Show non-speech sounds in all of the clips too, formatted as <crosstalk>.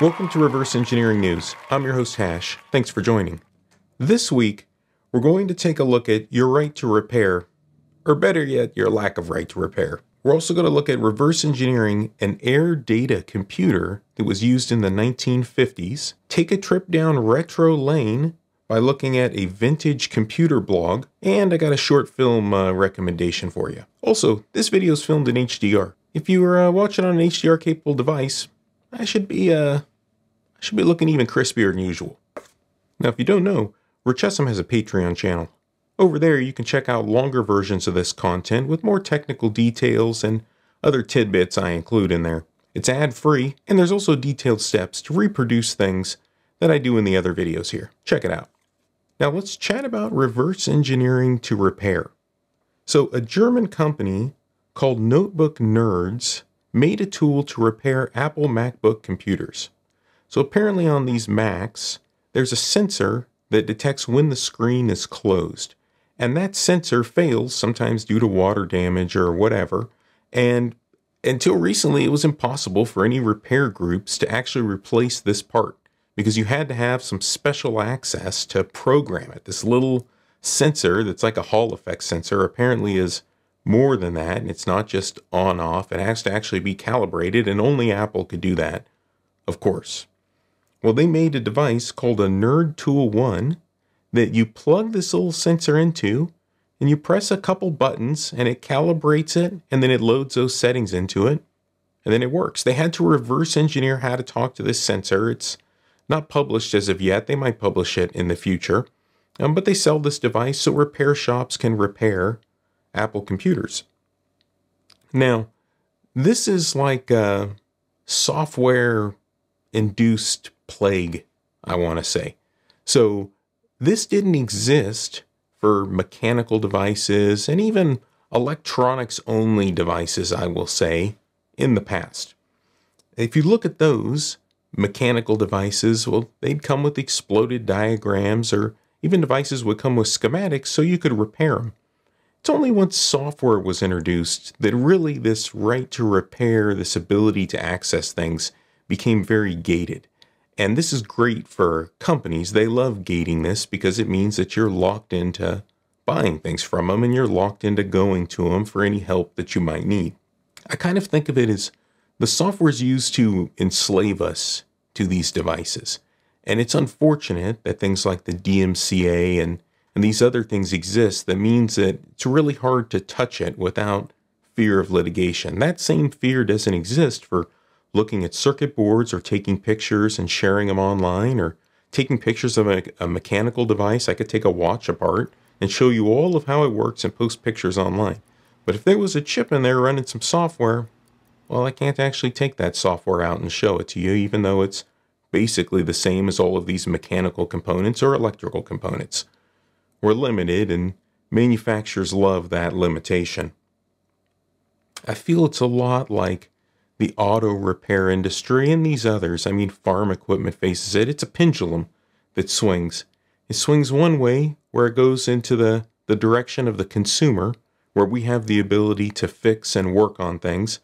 Welcome to Reverse Engineering News. I'm your host, Hash. Thanks for joining. This week, we're going to take a look at your right to repair, or better yet, your lack of right to repair. We're also going to look at reverse engineering an air data computer that was used in the 1950s, take a trip down retro lane by looking at a vintage computer blog, and I got a short film uh, recommendation for you. Also, this video is filmed in HDR. If you are uh, watching on an HDR capable device, I should be uh, Should be looking even crispier than usual. Now, if you don't know, RECESSIM has a Patreon channel. Over there, you can check out longer versions of this content with more technical details and other tidbits I include in there. It's ad free, and there's also detailed steps to reproduce things that I do in the other videos here. Check it out. Now, let's chat about reverse engineering to repair. So, a German company called Notebook Nerds made a tool to repair Apple MacBook computers. So apparently on these Macs, there's a sensor that detects when the screen is closed. And that sensor fails sometimes due to water damage or whatever. And until recently, it was impossible for any repair groups to actually replace this part because you had to have some special access to program it. This little sensor that's like a Hall effect sensor apparently is more than that. And it's not just on off, it has to actually be calibrated, and only Apple could do that, of course. Well, they made a device called a Nerd Tool 1 that you plug this little sensor into and you press a couple buttons and it calibrates it and then it loads those settings into it and then it works. They had to reverse engineer how to talk to this sensor. It's not published as of yet. They might publish it in the future. Um, but they sell this device so repair shops can repair Apple computers. Now, this is like a software induced plague, I want to say. So, this didn't exist for mechanical devices and even electronics only devices, I will say, in the past. If you look at those mechanical devices, well, they'd come with exploded diagrams or even devices would come with schematics so you could repair them. It's only once software was introduced that really this right to repair, this ability to access things, became very gated. And this is great for companies. They love gating this because it means that you're locked into buying things from them and you're locked into going to them for any help that you might need. I kind of think of it as the software is used to enslave us to these devices. And it's unfortunate that things like the DMCA and and these other things exist that means that it's really hard to touch it without fear of litigation. That same fear doesn't exist for looking at circuit boards or taking pictures and sharing them online or taking pictures of a, a, mechanical device. I could take a watch apart and show you all of how it works and post pictures online. But if there was a chip in there running some software, well, I can't actually take that software out and show it to you, even though it's basically the same as all of these mechanical components or electrical components. We're limited, and manufacturers love that limitation. I feel it's a lot like the auto repair industry and these others. I mean, farm equipment faces it. It's a pendulum that swings. It swings one way where it goes into the, the direction of the consumer, where we have the ability to fix and work on things.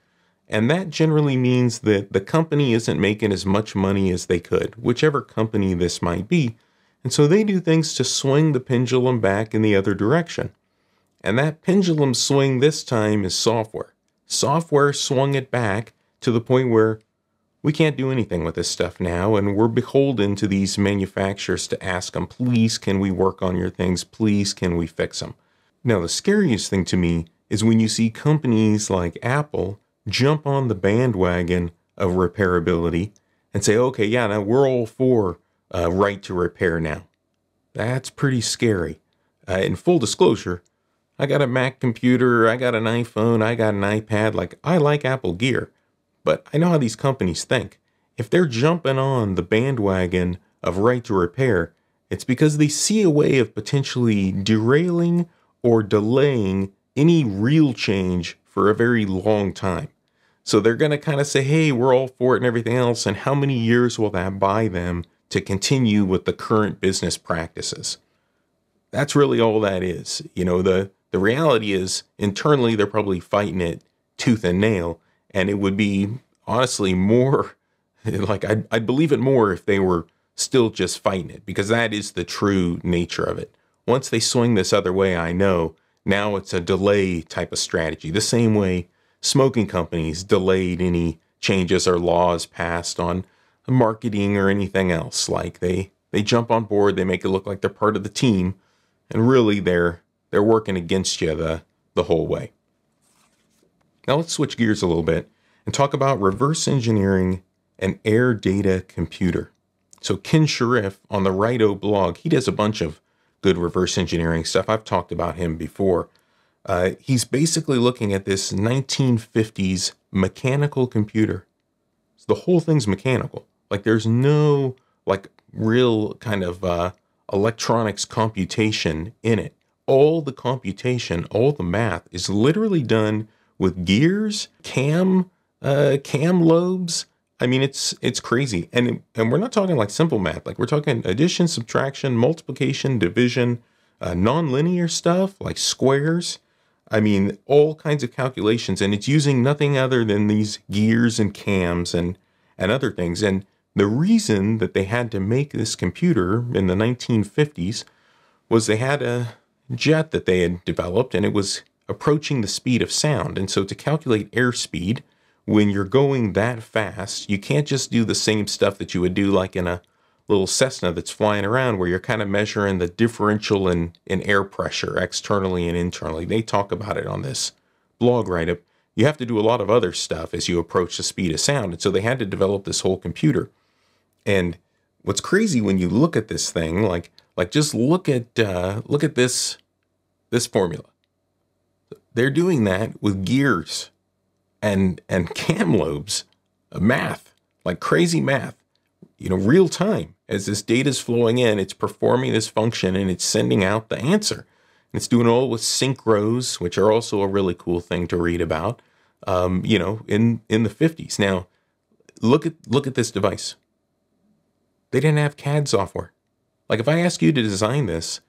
And that generally means that the company isn't making as much money as they could, whichever company this might be, and so they do things to swing the pendulum back in the other direction. And that pendulum swing this time is software. Software swung it back to the point where we can't do anything with this stuff now, and we're beholden to these manufacturers to ask them, please, can we work on your things? Please, can we fix them? Now, the scariest thing to me is when you see companies like Apple jump on the bandwagon of repairability and say, okay, yeah, now we're all for uh, right to repair now. That's pretty scary. Uh, in full disclosure, I got a Mac computer, I got an iPhone, I got an iPad. Like, I like Apple gear, but I know how these companies think. If they're jumping on the bandwagon of right to repair, it's because they see a way of potentially derailing or delaying any real change for a very long time. So they're going to kind of say, hey, we're all for it and everything else. And how many years will that buy them to continue with the current business practices. That's really all that is. You know, the, the reality is internally they're probably fighting it tooth and nail, and it would be honestly more <laughs> like I'd, I'd believe it more if they were still just fighting it because that is the true nature of it. Once they swing this other way, I know now it's a delay type of strategy. The same way smoking companies delayed any changes or laws passed on marketing or anything else. Like they they jump on board, they make it look like they're part of the team, and really they're they're working against you the the whole way. Now let's switch gears a little bit and talk about reverse engineering an air data computer. So Ken Shirriff on the Righto blog, he does a bunch of good reverse engineering stuff. I've talked about him before. Uh, he's basically looking at this 1950s mechanical computer. So the whole thing's mechanical. Like there's no like real kind of uh, electronics computation in it. All the computation, all the math is literally done with gears, cam, uh, cam lobes. I mean, it's it's crazy, and and we're not talking like simple math. Like we're talking addition, subtraction, multiplication, division, uh, nonlinear stuff like squares. I mean, all kinds of calculations, and it's using nothing other than these gears and cams and and other things. And the reason that they had to make this computer in the 1950s was they had a jet that they had developed, and it was approaching the speed of sound. And so to calculate airspeed, when you're going that fast, you can't just do the same stuff that you would do like in a little Cessna that's flying around where you're kind of measuring the differential in, in air pressure externally and internally. They talk about it on this blog write up. You have to do a lot of other stuff as you approach the speed of sound. And so they had to develop this whole computer. And what's crazy when you look at this thing, like like just look at uh, look at this this formula. They're doing that with gears and and cam lobes, math, like crazy math, you know, real time. As this data is flowing in, it's performing this function and it's sending out the answer. And it's doing all with synchros, which are also a really cool thing to read about. Um, you know, in in the 50s. Now, look at look at this device. They didn't have CAD software. Like if I ask you to design this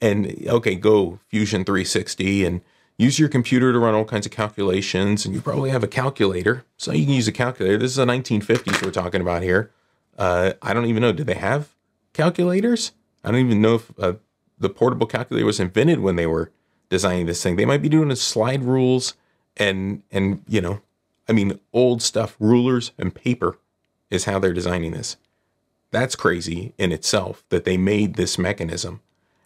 and okay, go Fusion 360 and use your computer to run all kinds of calculations, and you probably have a calculator, so you can use a calculator. This is the 1950s we're talking about here. Uh, I don't even know. Did they have calculators? I don't even know if uh, the portable calculator was invented when they were designing this thing. They might be doing a slide rules and and you know, I mean, old stuff, rulers and paper is how they're designing this. That's crazy in itself that they made this mechanism.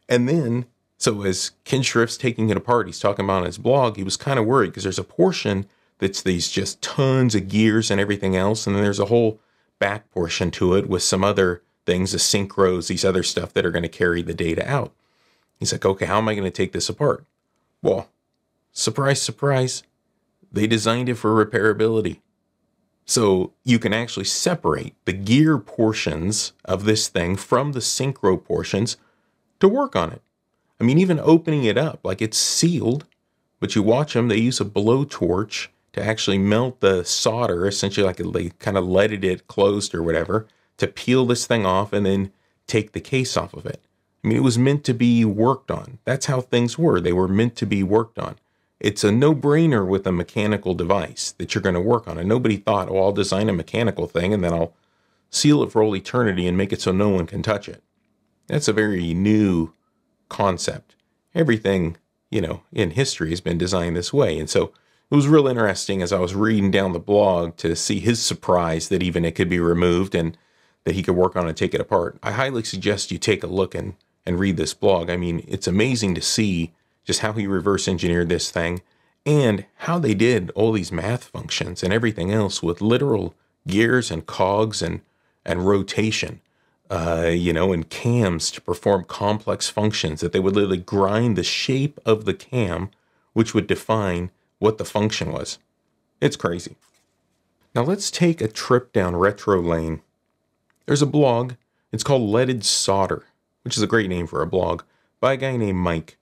And then so as Ken Shirriff's taking it apart, he's talking about on his blog, he was kind of worried because there's a portion that's these just tons of gears and everything else, and then there's a whole back portion to it with some other things, the synchros, these other stuff that are going to carry the data out. He's like, okay, how am I going to take this apart? Well, surprise, surprise, they designed it for repairability. So you can actually separate the gear portions of this thing from the synchro portions to work on it. I mean, even opening it up, like it's sealed, but you watch them, they use a blowtorch to actually melt the solder, essentially like they kind of leaded it closed or whatever, to peel this thing off and then take the case off of it. I mean, it was meant to be worked on. That's how things were. They were meant to be worked on. It's a no brainer with a mechanical device that you're going to work on. And nobody thought, oh, I'll design a mechanical thing and then I'll seal it for all eternity and make it so no one can touch it. That's a very new concept. Everything, you know, in history has been designed this way. And so it was real interesting as I was reading down the blog to see his surprise that even it could be removed and that he could work on and take it apart. I highly suggest you take a look and, and read this blog. I mean, it's amazing to see just how he reverse engineered this thing and how they did all these math functions and everything else with literal gears and cogs and, and rotation uh, you know, and cams to perform complex functions that they would literally grind the shape of the cam, which would define what the function was. It's crazy. Now let's take a trip down retro lane. There's a blog. It's called Leaded Solder, which is a great name for a blog, by a guy named Mike.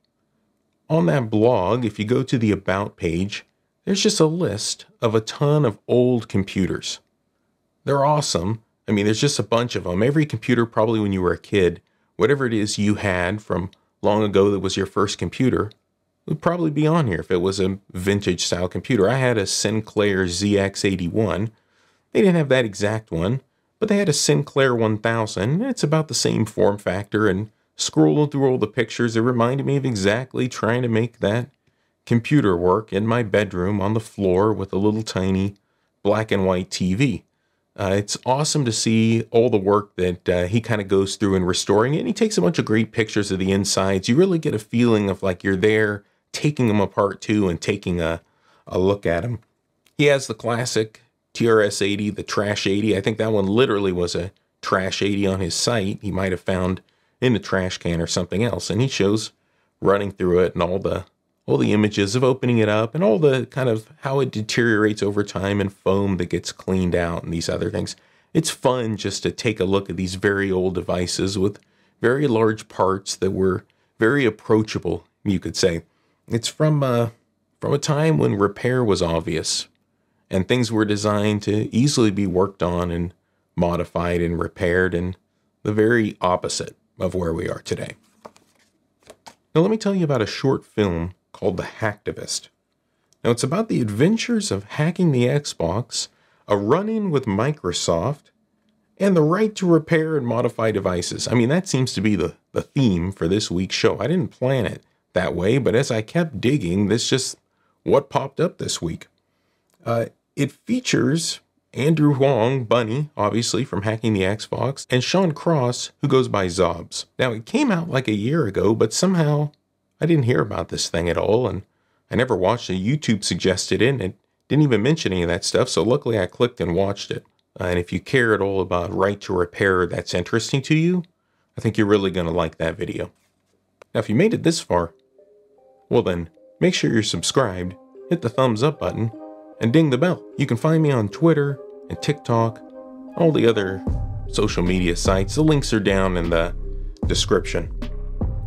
On that blog, if you go to the About page, there's just a list of a ton of old computers. They're awesome, I mean, there's just a bunch of them. Every computer, probably when you were a kid, whatever it is you had from long ago that was your first computer, would probably be on here if it was a vintage style computer. I had a Sinclair ZX81. They didn't have that exact one, but they had a Sinclair 1000. It's about the same form factor, and scrolling through all the pictures, it reminded me of exactly trying to make that computer work in my bedroom on the floor with a little tiny black and white TV. Uh, it's awesome to see all the work that uh, he kind of goes through in restoring it. And he takes a bunch of great pictures of the insides. You really get a feeling of like you're there taking them apart too and taking a, a look at them. He has the classic TRS 80, the Trash 80. I think that one literally was a Trash 80 on his site. He might have found in the trash can or something else. And he shows running through it and all the all the images of opening it up and all the kind of how it deteriorates over time and foam that gets cleaned out and these other things. It's fun just to take a look at these very old devices with very large parts that were very approachable, you could say. It's from uh, from a time when repair was obvious and things were designed to easily be worked on and modified and repaired and the very opposite of where we are today. Now let me tell you about a short film called The Hacktivist. Now, it's about the adventures of hacking the Xbox, a run in with Microsoft, and the right to repair and modify devices. I mean, that seems to be the, the theme for this week's show. I didn't plan it that way, but as I kept digging, this just what popped up this week. Uh, it features Andrew Huang, bunnie, obviously from Hacking the Xbox, and Sean Cross, who goes by xobs. Now, it came out like a year ago, but somehow I didn't hear about this thing at all, and I never watched it. YouTube suggested it, and it didn't even mention any of that stuff, so luckily I clicked and watched it. Uh, and if you care at all about right to repair that's interesting to you, I think you're really going to like that video. Now, if you made it this far, well then, make sure you're subscribed, hit the thumbs up button, and ding the bell. You can find me on Twitter and TikTok, all the other social media sites. The links are down in the description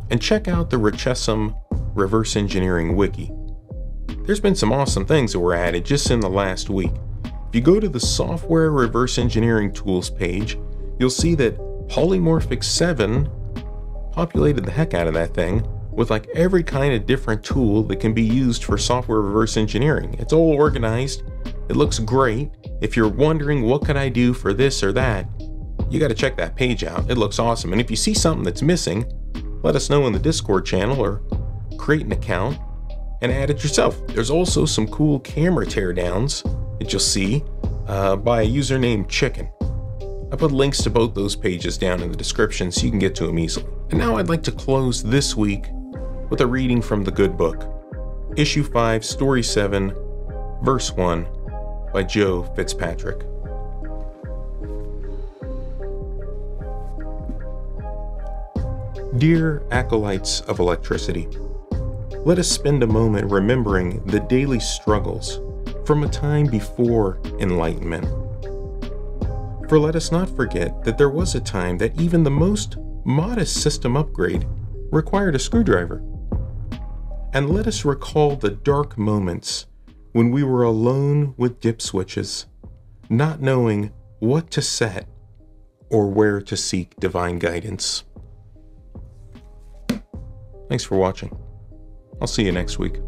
and check out the RECESSIM reverse engineering wiki. There's been some awesome things that were added just in the last week. If you go to the software reverse engineering tools page, you'll see that Polymorphic 7 populated the heck out of that thing with like every kind of different tool that can be used for software reverse engineering. It's all organized. It looks great. If you're wondering what could I do for this or that, you got to check that page out. It looks awesome. And if you see something that's missing, let us know in the Discord channel or create an account and add it yourself. There's also some cool camera teardowns that you'll see uh, by a user named Chicken. I put links to both those pages down in the description so you can get to them easily. And now I'd like to close this week with a reading from the good book, Issue 5, Story 7, Verse 1 by Joe Fitzpatrick. Dear acolytes of electricity, let us spend a moment remembering the daily struggles from a time before enlightenment. For let us not forget that there was a time that even the most modest system upgrade required a screwdriver. And let us recall the dark moments when we were alone with dip switches, not knowing what to set or where to seek divine guidance. Thanks for watching. I'll see you next week.